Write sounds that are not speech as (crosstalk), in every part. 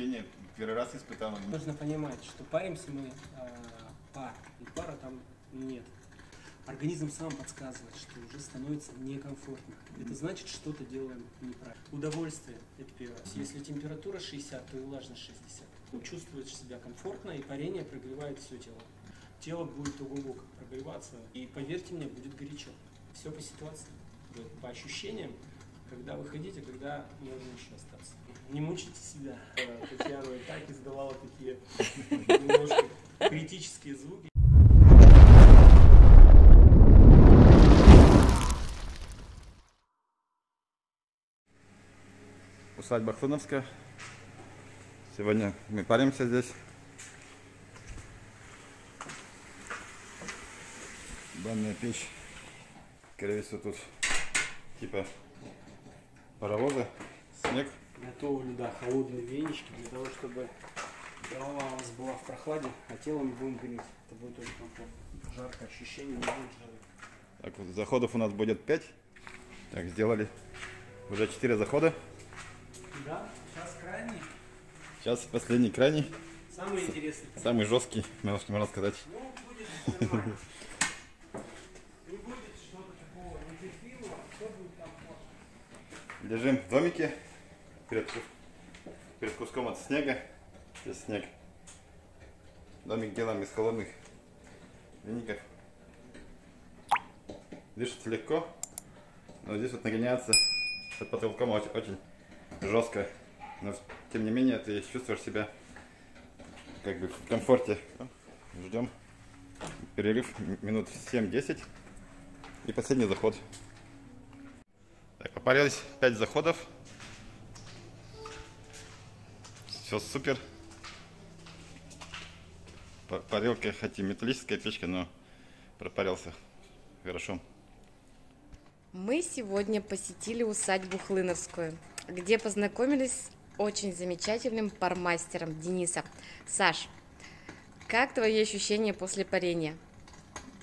ощущение, первый раз испытал. Нужно понимать, что паримся мы э, пар, и пара там нет. Организм сам подсказывает, что уже становится некомфортно. Это значит, что-то делаем неправильно. Удовольствие – это первое. Если температура 60, то и влажность 60. Ну, чувствуешь себя комфортно, и парение прогревает все тело. Тело будет как прогреваться, и поверьте мне, будет горячо. Все по ситуации, по ощущениям, когда вы хотите, когда можно еще остаться. Не мучайте себя. Э, Татьяна и так издавала такие немножко критические звуки. Усадьба Хлыновская. Сегодня мы паримся здесь. Банная печь. Скорее всего тут типа паровоза, снег. Готовлю, да, холодные венички для того, чтобы голова у вас была в прохладе, а тело мы будем греть. Это будет очень комфортно. Жарко, ощущение не будет жары. Так вот, заходов у нас будет 5. Так, сделали уже 4 захода. Да, сейчас крайний. Сейчас последний крайний, Самый интересный. самый жесткий, можно можно сказать. Ну, будет (laughs) нормально. Не будет что-то такого нетерпимого, все будет комфортно. Лежим в домике перед, перед куском от снега. Здесь снег. Домик делаем из холодных веников. Дышится легко, но здесь вот нагоняется под потолком очень, очень жестко. Но тем не менее ты чувствуешь себя как бы в комфорте. Ждем перерыв минут 7-10 и последний заход. Так, попарились 5 заходов. Все супер. Па- Парилка, хоть и металлическая печка, но пропарился хорошо. Мы сегодня посетили усадьбу Хлыновскую, где познакомились с очень замечательным пармастером Денисом. Саш, как твои ощущения после парения?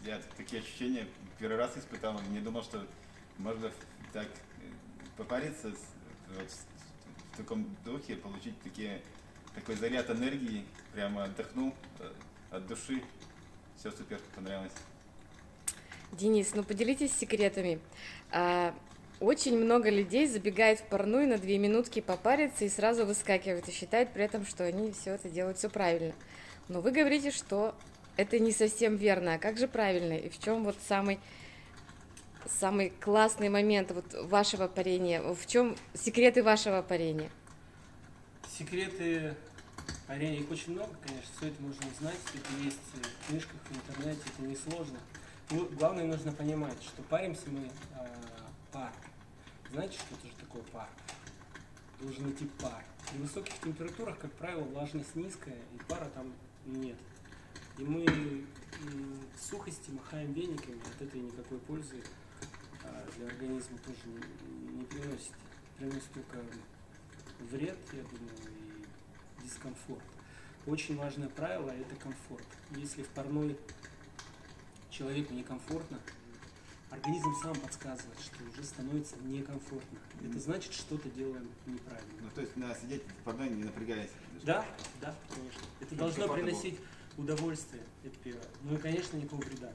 Я такие ощущения первый раз испытал, не думал, что можно так попариться вот в таком духе, получить такие, такой заряд энергии, прямо отдохнул э, от души. Все супер, понравилось. Денис, ну поделитесь секретами. А, очень много людей забегает в парную на две минутки попариться и сразу выскакивают и считают при этом, что они все это делают все правильно. Но вы говорите, что это не совсем верно. А как же правильно? И в чем вот самый самый классный момент вот вашего парения? В чем секреты вашего парения? Секреты парения, их очень много, конечно, все это можно узнать, это есть в книжках, в интернете, это несложно. Ну, главное, нужно понимать, что паримся мы э, пар. Знаете, что это же такое пар? Должен идти пар. При высоких температурах, как правило, влажность низкая, и пара там нет. И мы в сухости махаем вениками, от этой никакой пользы для организма тоже не, не приносит. Приносит только вред, я думаю, и дискомфорт. Очень важное правило – это комфорт. Если в парной человеку некомфортно, организм сам подсказывает, что уже становится некомфортно. Это значит, что-то делаем неправильно. Ну, то есть надо сидеть в парной, не напрягаясь. Да, да, конечно. Это Чтобы должно приносить удовольствие, это первое. Ну и, конечно, никакого вреда.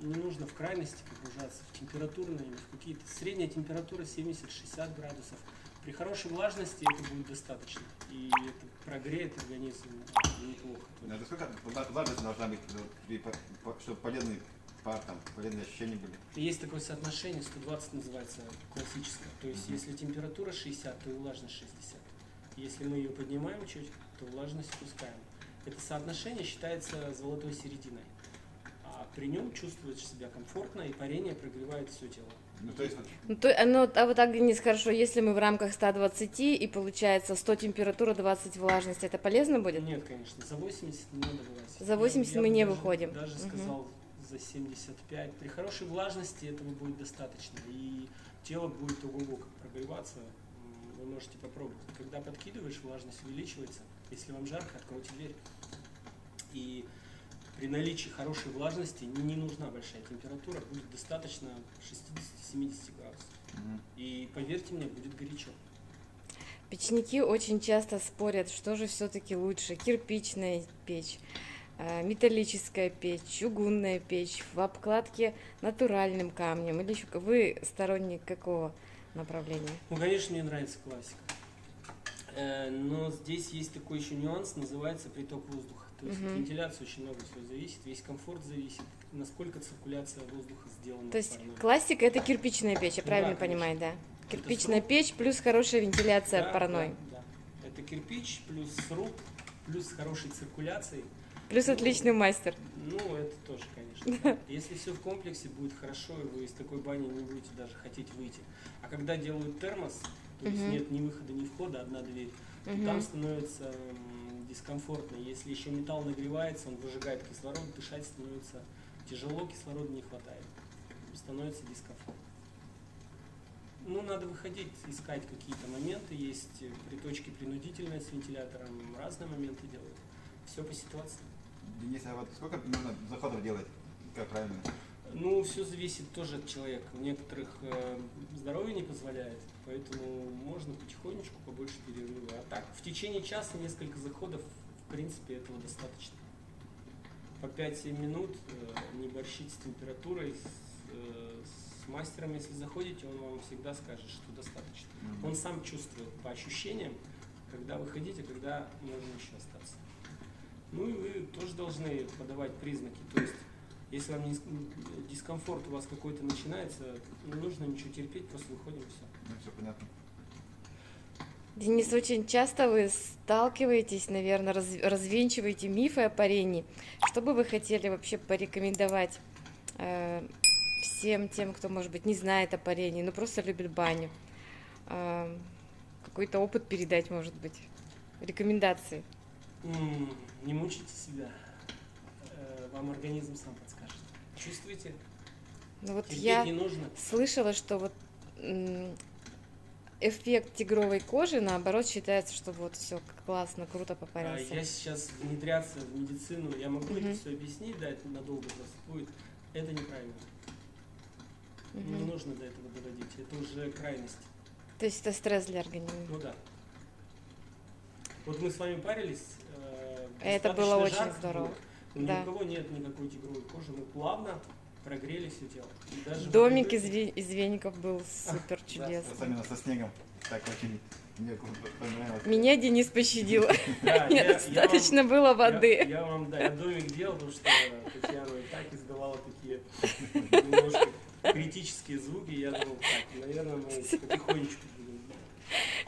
Не нужно в крайности погружаться в температурные или в какие-то... Средняя температура 70-60 градусов. При хорошей влажности это будет достаточно. И это прогреет организм неплохо. Ну, это сколько вла- влажность должна быть, чтобы полезный пар, там, полезные ощущения были? Есть такое соотношение, 120 называется классическое. То есть, если температура 60, то и влажность 60. Если мы ее поднимаем чуть, то влажность спускаем. Это соотношение считается золотой серединой. При нем чувствуешь себя комфортно, и парение прогревает все тело. Ну, то есть Ну, то, а, ну, а вот так, Денис, хорошо, если мы в рамках 120 и получается 100 температура, 20 влажность, это полезно будет? Нет, конечно, за 80 не надо вылазить. За 80 Я- я мы бы не даже- выходим. Даже Мгм. сказал за 75. При хорошей влажности этого будет достаточно. И тело будет ого-го как прогреваться. Вы можете попробовать. Когда подкидываешь, влажность увеличивается. Если вам жарко, откройте дверь. И при наличии хорошей влажности не, нужна большая температура, будет достаточно 60-70 градусов. Мгм. И поверьте мне, будет горячо. Печники очень часто спорят, что же все-таки лучше, кирпичная печь, э, металлическая печь, чугунная печь, в обкладке натуральным камнем или еще вы сторонник какого направления? Ну, конечно, мне нравится классика. Э, Но здесь есть такой еще нюанс, называется приток воздуха. То есть от Мгм. вентиляции очень много всего зависит, весь комфорт зависит, насколько циркуляция воздуха сделана. То есть классика это кирпичная печь, я правильно да, понимаю, да? Это Кирпичная сруб. печь плюс хорошая вентиляция Да, парной. Да, да. Это кирпич плюс сруб, плюс хорошей циркуляцией. Плюс Ну, отличный мастер. Ну, это тоже, конечно. (laughs) да. Если все в комплексе будет хорошо, и вы из такой бани не будете даже хотеть выйти. А когда делают термос, то есть нет ни выхода, ни входа, одна дверь, Мгм. там становится дискомфортно. Если еще металл нагревается, он выжигает кислород, дышать становится тяжело, кислорода не хватает. Становится дискомфорт. Ну, надо выходить, искать какие-то моменты. Есть э, приточки принудительные с вентилятором, разные моменты делают. Все по ситуации. Денис, а вот сколько нужно заходов делать? Как правильно? Ну, все зависит тоже от человека. У некоторых э, здоровье не позволяет, поэтому можно потихонечку, побольше перерыва. А так, в течение часа несколько заходов, в принципе, этого достаточно. По 5-7 минут э, не борщить с температурой, с, э, с мастером, если заходите, он вам всегда скажет, что достаточно. Он сам чувствует по ощущениям, когда выходите, когда можно еще остаться. Ну и вы тоже должны подавать признаки. То есть, если вам дискомфорт у вас какой-то начинается, не нужно ничего терпеть, просто выходим и все. Ну, все понятно. Денис, очень часто вы сталкиваетесь, наверное, раз- развенчиваете мифы о парении. Что бы вы хотели вообще порекомендовать э, всем тем, кто, может быть, не знает о парении, но просто любит баню? Э, какой-то опыт передать, может быть? Рекомендации? Не мучайте себя. Э, Вам организм сам подскажет. Чувствуете? Ну вот Терпеть я не нужно. слышала, что вот эффект тигровой кожи, наоборот, считается, что вот все классно, круто А попарился. Я сейчас внедряться в медицину, я могу Мгм. это все объяснить, да, это надолго просто будет. Это неправильно. Не Мгм. нужно до этого доводить. Это уже крайность. То есть это стресс для организма. Ну да. Вот мы с вами парились. э, Это было очень жарко здорово. было. Ни Да. у кого нет никакой тигровой кожи. Мы плавно прогрели все тело. И даже Домик из, ве- из веников был (laughs) супер да, чудесный. Особенно со снегом. Так очень мне понравилось. Меня Денис пощадил. Да, (laughs) Мне я- я достаточно вам- было Я, воды. я вам, да, я домик делал, потому что Татьяна и так издавала такие немножко критические звуки. Я думал, так, наверное, мы (laughs) потихонечку будем.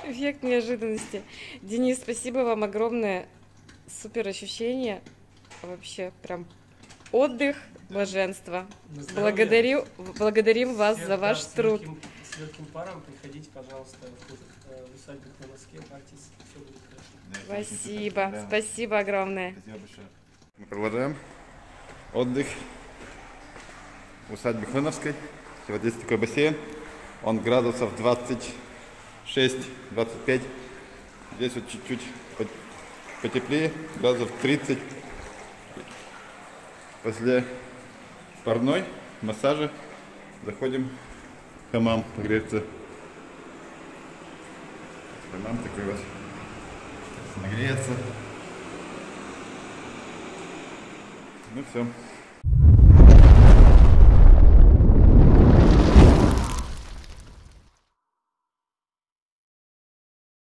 Эффект неожиданности. Денис, спасибо вам огромное. Супер ощущение. Вообще прям отдых, блаженство. Благодарю, благодарим вас за да, ваш с труд. легким- С легким паром приходите, пожалуйста, в, э, в усадьбу на Москве, все будет хорошо. Да, супер. Спасибо, Да. спасибо огромное. Спасибо большое. Мы продолжаем отдых в усадьбе Хлыновской. И Вот здесь такой бассейн. Он градусов 26-25. Здесь вот чуть-чуть по- потеплее, градусов 30. После парной массажа заходим в хамам погреться. Хамам такой вот. Нагреется. Ну все.